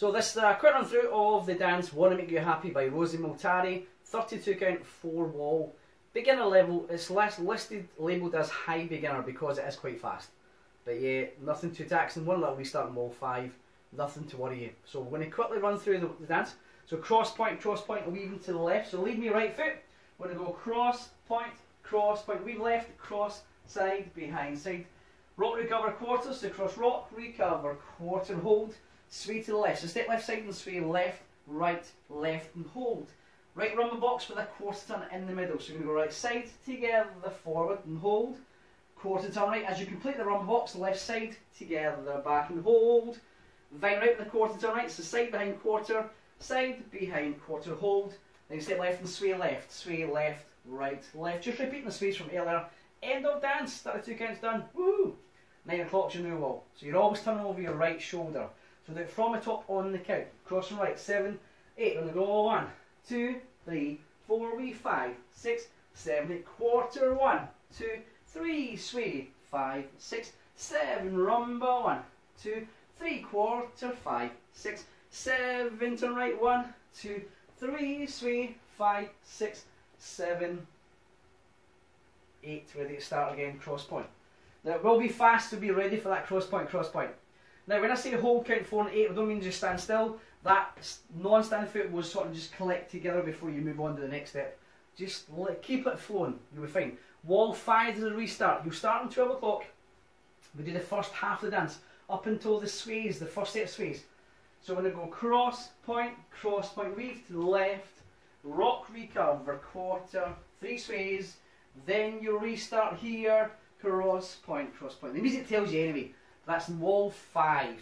So this uh, is a quick run through of the dance Wanna Make You Happy by Rosie Multari. 32 count, 4 wall. Beginner level, it's less listed, labelled as high beginner because it is quite fast. But yeah, nothing too taxing. One little restart in wall 5, nothing to worry you. So we're going to quickly run through the, the dance. So cross point, cross point, weaving to the left. So lead me right foot. We're going to go cross, point, cross, point, weave left, cross, side, behind, side. Rock, recover, quarter. So cross, rock, recover, quarter, hold. Sway to the left. So step left side and sway left, right, left and hold. Right rumba box with a quarter turn in the middle. So you're going to go right side together, forward and hold. Quarter turn right. As you complete the rumba box, left side together, back and hold. Vine right with the quarter turn right. So side behind quarter, side behind quarter hold. Then you step left and sway left, sway left, right, left. Just repeating the sways from earlier. End of dance. 32 counts done. Woo! 9 o'clock's your new wall. So you're always turning over your right shoulder. So do from the top on the count. Crossing right. 7, 8. On the go. 1, two, three, four, we five, six, seven, eight, quarter, one, two, three, sway, five, six, seven, rumba, one, two, three, quarter, five, six, seven, turn right, one, two, three, sway, five, six, seven, eight, ready to start again, cross point. Now it will be fast to be ready for that cross point, cross point. Now when I say hold count four and eight, I don't mean just stand still that non-standing foot was sort of just collect together before you move on to the next step. Just keep it flowing, you'll be fine. Wall 5 is a restart. You'll start on 12 o'clock. We do the first half of the dance up until the sways, the first set of sways. So we're going to go cross, point, cross, point, weave to the left, rock, recover, quarter, three sways, then you restart here, cross, point, cross, point. The music tells you anyway. That's wall 5.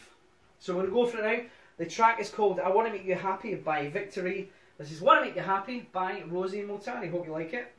So we're going to go for it now. The track is called I Want to Make You Happy by Victory. This is Want to Make You Happy by Rosie Multari. Hope you like it.